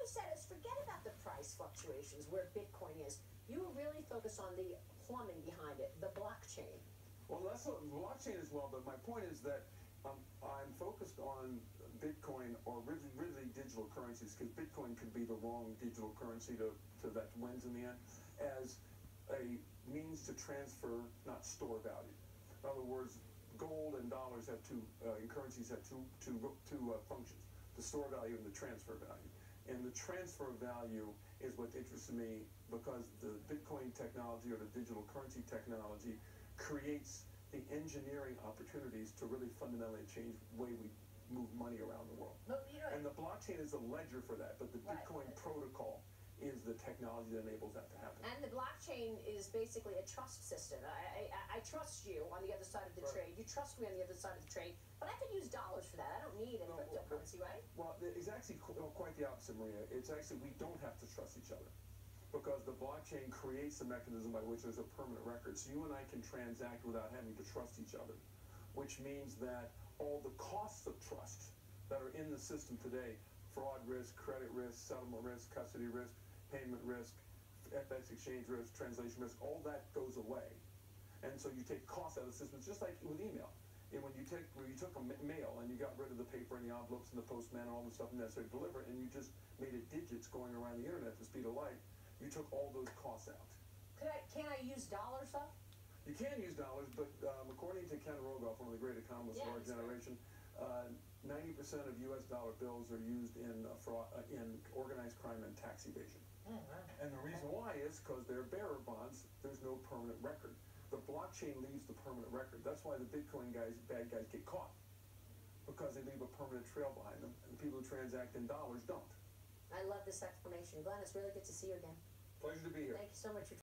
you said is forget about the price fluctuations where Bitcoin is. You really focus on the plumbing behind it, the blockchain. Well, that's what blockchain as well, but my point is that um, I'm focused on Bitcoin or really, really digital currencies because Bitcoin could be the wrong digital currency to, to that wins in the end as a means to transfer, not store value. In other words, gold and dollars have two, uh, and currencies have two, two, two uh, functions, the store value and the transfer value. And the transfer of value is what interests me because the Bitcoin technology or the digital currency technology creates the engineering opportunities to really fundamentally change the way we move money around the world. You know, And the blockchain is the ledger for that, but the Right. Bitcoin protocol is the technology that enables that to happen. and the blockchain is basically a trust system. I, I, I trust you on the other side of the Right. trade. You trust me on the other side of the trade. But I could use dollars for that. I don't need a No, well, cryptocurrency, right? Well, it's actually quite the opposite, Maria. It's actually we don't have to trust each other because the blockchain creates a mechanism by which there's a permanent record. So you and I can transact without having to trust each other, which means that all the costs of trust that are in the system today, fraud risk, credit risk, settlement risk, custody risk, payment risk, FX exchange risk, translation risk, all that goes away. And so you take costs out of the system, just like with email. And when you take when you took a mail and you got rid of the paper and the envelopes and the postman and all the stuff necessary to deliver, it, and you just made it digits going around the internet at the speed of light, you took all those costs out. Could I? Can I use dollars though? You can use dollars, but um, according to Ken Rogoff, one of the great economists Yeah, of our generation, uh, ninety percent of U.S. dollar bills are used in uh, fraud, uh, in organized crime and tax evasion. And the reason why is because they're bearer bonds. There's no permanent record. Blockchain leaves the permanent record. That's why the Bitcoin guys, bad guys, get caught because they leave a permanent trail behind them, and people who transact in dollars don't. I love this explanation, Glenn. It's really good to see you again. Pleasure to be here. Thank you so much for.